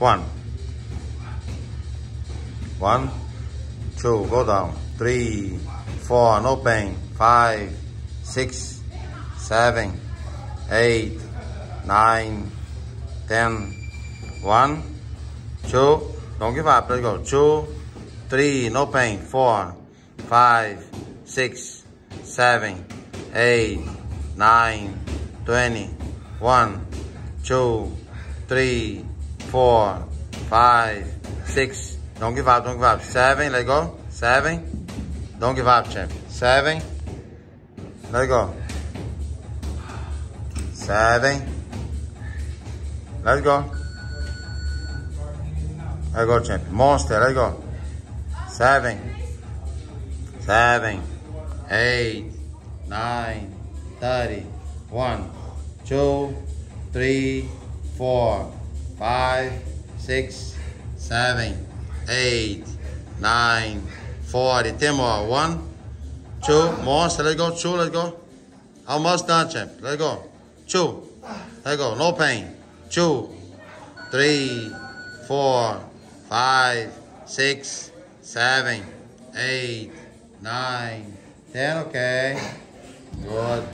One. One, two, go down. Three, four, no pain. Five, six, seven, eight, nine, ten. One, two, don't give up. Let's go. Two, three, no pain. Four, five, six, seven, eight, nine, twenty. One, two, three, four, five, six. Don't give up, don't give up. Seven, let go. Seven. Don't give up, champ. Seven. Let go. Seven. Let's go. Let go, champ. Monster, let go. Seven. Seven. Eight. Nine. Thirty. One. Two. Three. Four. Five. Six. Seven. Forty. Ten more. One. Two. Monster, let's go. Two, let's go. Almost done, champ. Let's go. Two. Let's go. No pain. Two. Three. Four five, six, seven, eight, nine, ten. Okay. Good.